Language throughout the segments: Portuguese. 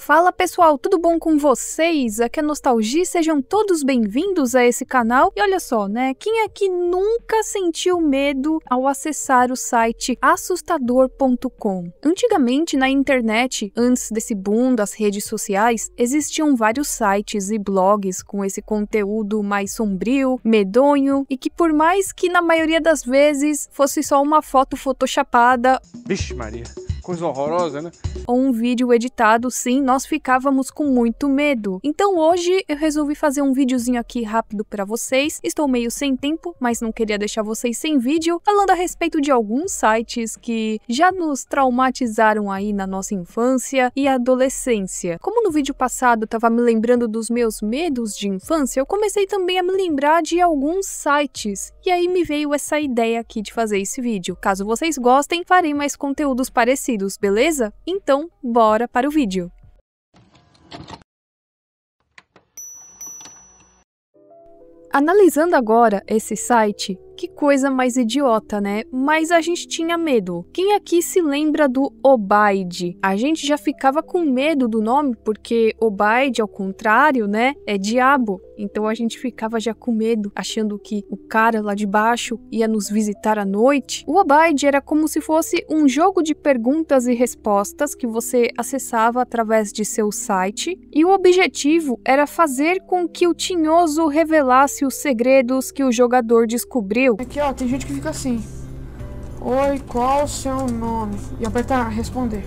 Fala pessoal, tudo bom com vocês? Aqui é Nostalgia, sejam todos bem-vindos a esse canal. E olha só, né? Quem aqui nunca sentiu medo ao acessar o site assustador.com? Antigamente na internet, antes desse boom das redes sociais, existiam vários sites e blogs com esse conteúdo mais sombrio, medonho e que por mais que na maioria das vezes fosse só uma foto photoshopada, Vixe Maria, coisa horrorosa, né? ou um vídeo editado, sim, nós ficávamos com muito medo. Então hoje eu resolvi fazer um videozinho aqui rápido para vocês. Estou meio sem tempo, mas não queria deixar vocês sem vídeo, falando a respeito de alguns sites que já nos traumatizaram aí na nossa infância e adolescência. Como no vídeo passado eu tava me lembrando dos meus medos de infância, eu comecei também a me lembrar de alguns sites. E aí me veio essa ideia aqui de fazer esse vídeo. Caso vocês gostem, farei mais conteúdos parecidos, beleza? Então, bora para o vídeo. Analisando agora esse site, que coisa mais idiota, né? Mas a gente tinha medo. Quem aqui se lembra do Obaide? A gente já ficava com medo do nome porque Obaide, ao contrário, né, é diabo. Então a gente ficava já com medo, achando que o cara lá de baixo ia nos visitar à noite. O Obaide era como se fosse um jogo de perguntas e respostas que você acessava através de seu site, e o objetivo era fazer com que o tinhoso revelasse os segredos que o jogador descobriu. Aqui, ó, tem gente que fica assim. Oi, qual o seu nome? E aperta responder.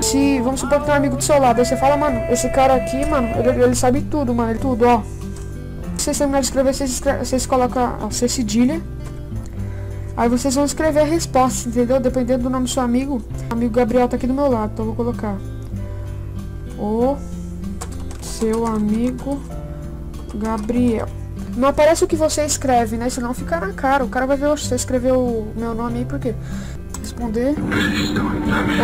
Se, vamos supor que tem um amigo do seu lado, aí você fala, mano, esse cara aqui, mano, ele, ele sabe tudo, mano, ele tudo, ó. Se vocês terminarem de escrever, vocês, vocês colocam ó, C cedilha. Aí vocês vão escrever a resposta, entendeu? Dependendo do nome do seu amigo. O amigo Gabriel tá aqui do meu lado, então eu vou colocar. O seu amigo Gabriel. Não aparece o que você escreve, né? Senão fica na cara. O cara vai ver "Oxe, você escreveu o meu nome aí por quê? Responder.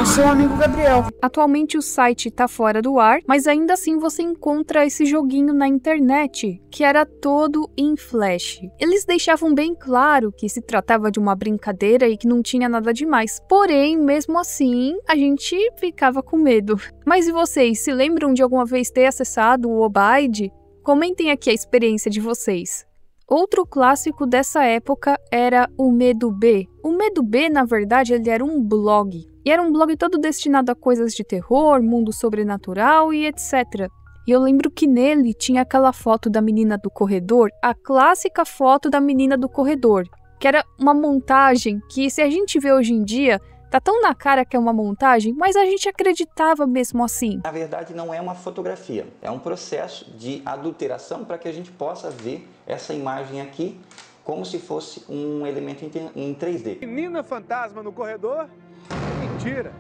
É seu amigo Gabriel. Atualmente o site está fora do ar, mas ainda assim você encontra esse joguinho na internet, que era todo em Flash. Eles deixavam bem claro que se tratava de uma brincadeira e que não tinha nada demais. Porém, mesmo assim, a gente ficava com medo. Mas e vocês, se lembram de alguma vez ter acessado o Obaide? Comentem aqui a experiência de vocês. Outro clássico dessa época era o Medo B. O Medo B, na verdade, ele era um blog. E era um blog todo destinado a coisas de terror, mundo sobrenatural e etc. E eu lembro que nele tinha aquela foto da menina do corredor, a clássica foto da menina do corredor, que era uma montagem que, se a gente vê hoje em dia, tá tão na cara que é uma montagem, mas a gente acreditava mesmo assim. Na verdade, não é uma fotografia, é um processo de adulteração para que a gente possa ver essa imagem aqui como se fosse um elemento em te- em 3D. Menina fantasma no corredor? Mentira.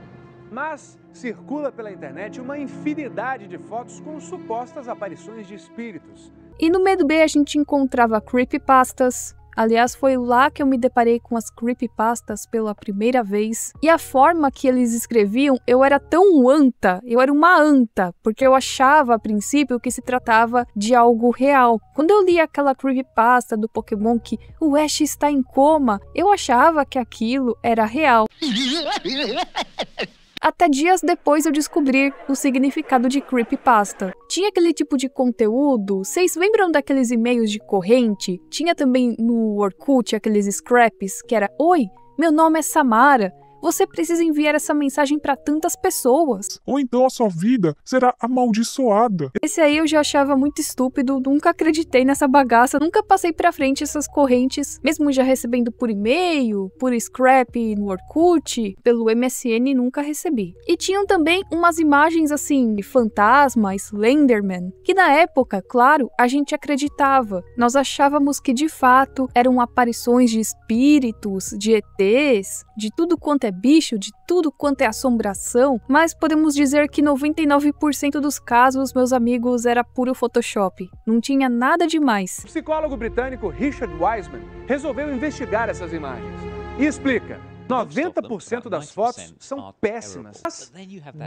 Mas circula pela internet uma infinidade de fotos com supostas aparições de espíritos. E no Medo B a gente encontrava creepypastas. Aliás, foi lá que eu me deparei com as creepypastas pela primeira vez. E a forma que eles escreviam, eu era tão anta, eu era uma anta, porque eu achava a princípio que se tratava de algo real. Quando eu li aquela creepypasta do Pokémon que o Ash está em coma, eu achava que aquilo era real. Até dias depois eu descobri o significado de creepypasta. Tinha aquele tipo de conteúdo, vocês lembram daqueles e-mails de corrente? Tinha também no Orkut aqueles scraps que era: Oi, meu nome é Samara. Você precisa enviar essa mensagem para tantas pessoas. ou então a sua vida será amaldiçoada. Esse aí eu já achava muito estúpido, nunca acreditei nessa bagaça, nunca passei pra frente essas correntes, mesmo já recebendo por e-mail, por scrap no Orkut, pelo MSN nunca recebi. E tinham também umas imagens assim, de fantasma, Slenderman, que na época, claro, a gente acreditava. Nós achávamos que de fato eram aparições de espíritos, de ETs, de tudo quanto é bicho, de tudo quanto é assombração, mas podemos dizer que 99% dos casos, meus amigos, era puro Photoshop. Não tinha nada demais. O psicólogo britânico Richard Wiseman resolveu investigar essas imagens e explica. 90% das fotos são péssimas, mas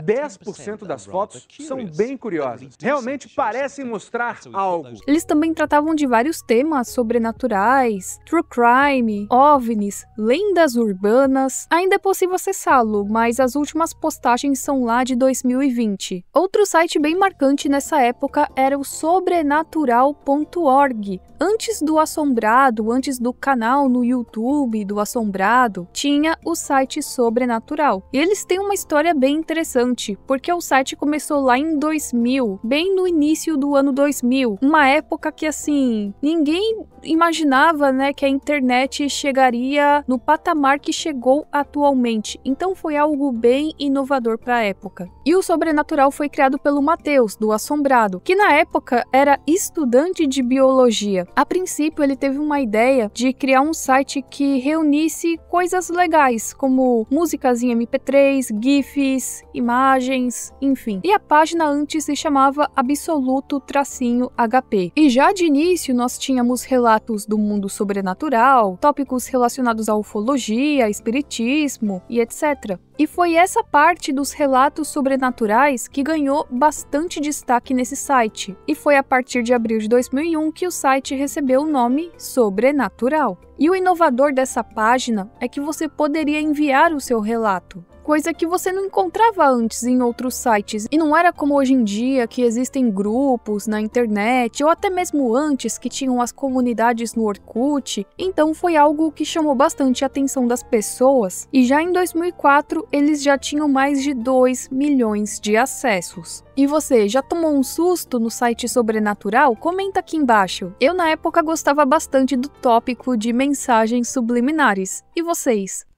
10% das fotos são bem curiosas. Realmente parecem mostrar algo. Eles também tratavam de vários temas sobrenaturais, true crime, ovnis, lendas urbanas. Ainda é possível acessá-lo, mas as últimas postagens são lá de 2020. Outro site bem marcante nessa época era o sobrenatural.org. Antes do Assombrado, antes do canal no YouTube do Assombrado, tinha o site Sobrenatural. E eles têm uma história bem interessante, porque o site começou lá em 2000, bem no início do ano 2000, uma época que assim, ninguém imaginava, né, que a internet chegaria no patamar que chegou atualmente. Então foi algo bem inovador para a época. E o Sobrenatural foi criado pelo Matheus, do Assombrado, que na época era estudante de biologia. A princípio, ele teve uma ideia de criar um site que reunisse coisas legais, como músicas em MP3, GIFs, imagens, enfim. E a página antes se chamava Absoluto Tracinho HP. E já de início nós tínhamos relatos do mundo sobrenatural, tópicos relacionados à ufologia, espiritismo e etc. E foi essa parte dos relatos sobrenaturais que ganhou bastante destaque nesse site. E foi a partir de abril de 2001 que o site recebeu o nome Sobrenatural. E o inovador dessa página é que você poderia enviar o seu relato coisa que você não encontrava antes em outros sites. E não era como hoje em dia que existem grupos na internet, ou até mesmo antes que tinham as comunidades no Orkut. Então foi algo que chamou bastante a atenção das pessoas. E já em 2004 eles já tinham mais de 2 milhões de acessos. E você, já tomou um susto no site Sobrenatural? Comenta aqui embaixo. Eu na época gostava bastante do tópico de mensagens subliminares. E vocês?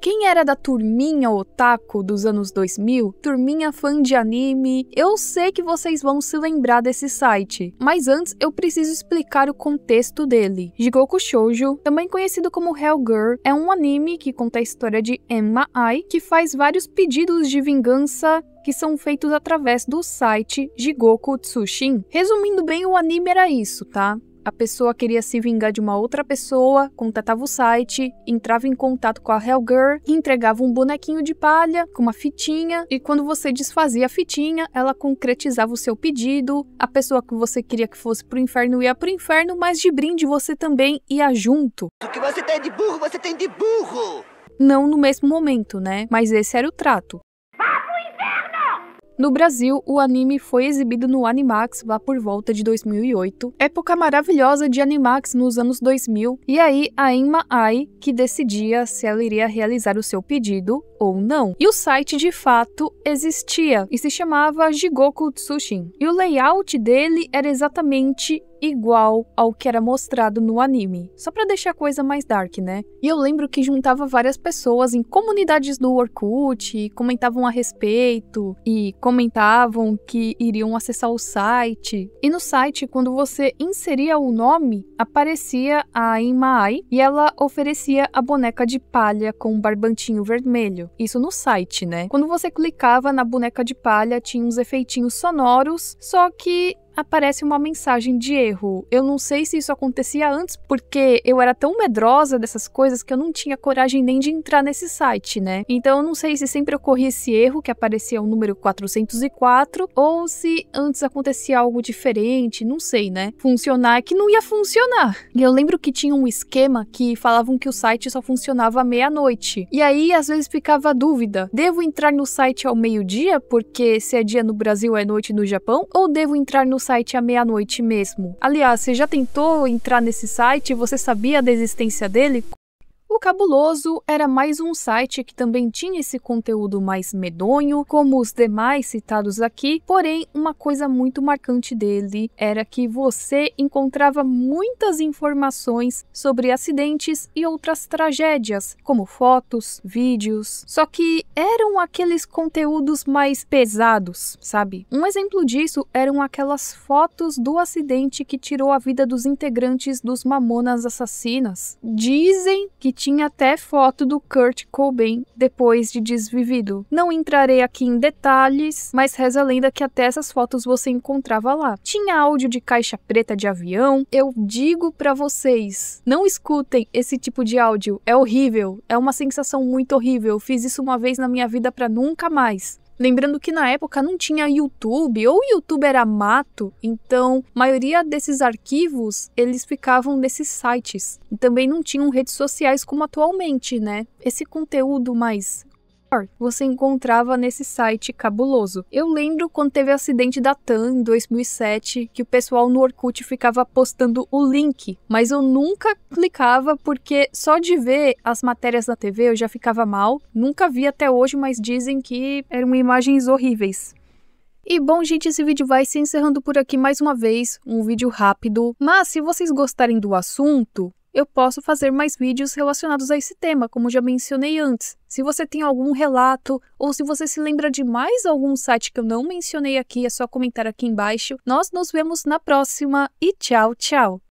Quem era da turminha otaku dos anos 2000, turminha fã de anime, eu sei que vocês vão se lembrar desse site, mas antes eu preciso explicar o contexto dele. Jigoku Shoujo, também conhecido como Hellgirl, é um anime que conta a história de Emma Ai, que faz vários pedidos de vingança que são feitos através do site Jigoku Tsushin. Resumindo bem, o anime era isso, tá? A pessoa queria se vingar de uma outra pessoa, contatava o site, entrava em contato com a Hellgirl e entregava um bonequinho de palha com uma fitinha. E quando você desfazia a fitinha, ela concretizava o seu pedido. A pessoa que você queria que fosse pro inferno ia pro inferno, mas de brinde você também ia junto. O que você tem de burro, você tem de burro! Não no mesmo momento, né? Mas esse era o trato. No Brasil, o anime foi exibido no Animax lá por volta de 2008, época maravilhosa de Animax nos anos 2000, e aí a Emma Ai que decidia se ela iria realizar o seu pedido ou não. E o site de fato existia e se chamava Jigoku Tsushin. E o layout dele era exatamente igual ao que era mostrado no anime, só para deixar a coisa mais dark, né? E eu lembro que juntava várias pessoas em comunidades do Orkut, comentavam a respeito e comentavam que iriam acessar o site. E no site, quando você inseria o nome, aparecia a Imai e ela oferecia a boneca de palha com um barbantinho vermelho. Isso no site, né? Quando você clicava na boneca de palha, tinha uns efeitinhos sonoros, só que aparece uma mensagem de erro. Eu não sei se isso acontecia antes, porque eu era tão medrosa dessas coisas que eu não tinha coragem nem de entrar nesse site, né? Então eu não sei se sempre ocorria esse erro que aparecia o número 404 ou se antes acontecia algo diferente, não sei, né? Funcionar é que não ia funcionar. E eu lembro que tinha um esquema que falavam que o site só funcionava à meia-noite. E aí às vezes ficava a dúvida: devo entrar no site ao meio-dia, porque se é dia no Brasil é noite no Japão, ou devo entrar no site à meia-noite mesmo. Aliás, você já tentou entrar nesse site? Você sabia da existência dele? O Cabuloso era mais um site que também tinha esse conteúdo mais medonho, como os demais citados aqui, porém, uma coisa muito marcante dele era que você encontrava muitas informações sobre acidentes e outras tragédias, como fotos, vídeos, só que eram aqueles conteúdos mais pesados, sabe? Um exemplo disso eram aquelas fotos do acidente que tirou a vida dos integrantes dos Mamonas Assassinas. Dizem que tinha até foto do Kurt Cobain depois de desvivido. Não entrarei aqui em detalhes, mas reza a lenda que até essas fotos você encontrava lá. Tinha áudio de caixa preta de avião. Eu digo para vocês, não escutem esse tipo de áudio. É horrível, é uma sensação muito horrível. Fiz isso uma vez na minha vida para nunca mais. Lembrando que na época não tinha YouTube, ou o YouTube era mato, então a maioria desses arquivos eles ficavam nesses sites. E também não tinham redes sociais como atualmente, né? Esse conteúdo mais você encontrava nesse site cabuloso. Eu lembro quando teve o acidente da TAM em 2007, que o pessoal no Orkut ficava postando o link, mas eu nunca clicava porque só de ver as matérias na TV eu já ficava mal. Nunca vi até hoje, mas dizem que eram imagens horríveis. E bom, gente, esse vídeo vai se encerrando por aqui mais uma vez, um vídeo rápido. Mas se vocês gostarem do assunto, eu posso fazer mais vídeos relacionados a esse tema, como já mencionei antes. Se você tem algum relato ou se você se lembra de mais algum site que eu não mencionei aqui, é só comentar aqui embaixo. Nós nos vemos na próxima e tchau, tchau!